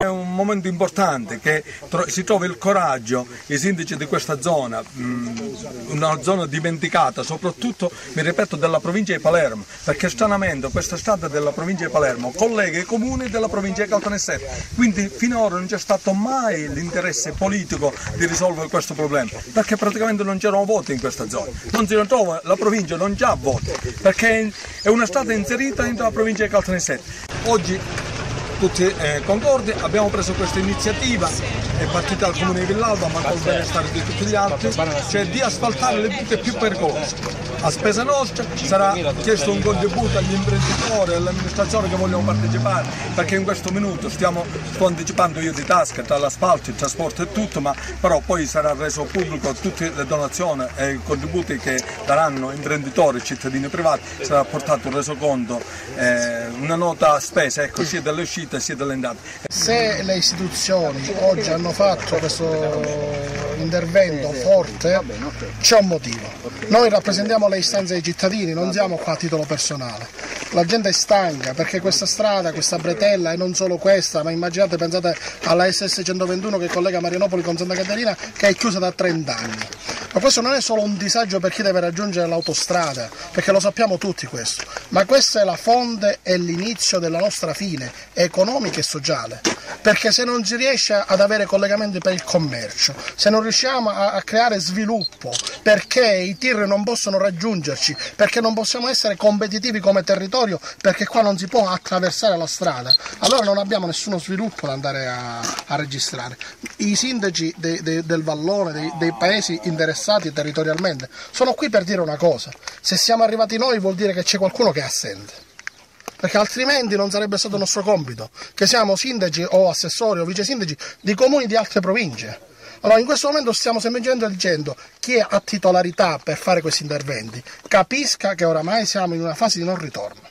È un momento importante che si trova il coraggio, i sindaci di questa zona, una zona dimenticata, soprattutto, mi ripeto, della provincia di Palermo, perché stranamente questa strada della provincia di Palermo collega i comuni della provincia di Caltanissetta, quindi finora non c'è stato mai l'interesse politico di risolvere questo problema, perché praticamente non c'erano voti in questa zona, non si trova, la provincia non ha voti, perché è una strada inserita dentro la provincia di Caltanissetta. Oggi tutti eh, concordi, abbiamo preso questa iniziativa, è partita dal comune di Villalba ma col benestare di tutti gli altri, cioè di asfaltare le buche più pericolose. A spesa nostra sarà chiesto un contributo agli imprenditori e all'amministrazione che vogliono partecipare, perché in questo minuto stiamo, sto anticipando io di tasca tra l'asfalto, il trasporto e tutto, ma però poi sarà reso pubblico tutte le donazioni e i contributi che daranno imprenditori e cittadini privati, sarà portato un resoconto, eh, una nota a spesa, ecco, sia delle uscite uscite sia delle entrate. Se le istituzioni oggi hanno fatto questo intervento forte c'è un motivo. Noi rappresentiamo le istanze dei cittadini, non siamo qua a titolo personale. La gente è stanca perché questa strada, questa bretella e non solo questa, ma immaginate, pensate alla SS 121 che collega Marianopoli con Santa Caterina che è chiusa da 30 anni. Ma questo non è solo un disagio per chi deve raggiungere l'autostrada, perché lo sappiamo tutti questo, ma questa è la fonte e l'inizio della nostra fine economica e sociale perché se non si riesce ad avere collegamenti per il commercio, se non riusciamo a, a creare sviluppo, perché i tir non possono raggiungerci, perché non possiamo essere competitivi come territorio, perché qua non si può attraversare la strada, allora non abbiamo nessuno sviluppo da andare a, a registrare. I sindaci de, de, del vallone, dei, dei paesi interessati territorialmente, sono qui per dire una cosa, se siamo arrivati noi vuol dire che c'è qualcuno che è assente perché altrimenti non sarebbe stato nostro compito, che siamo sindaci o assessori o vice sindaci di comuni di altre province. Allora in questo momento stiamo semplicemente dicendo chi ha titolarità per fare questi interventi capisca che oramai siamo in una fase di non ritorno.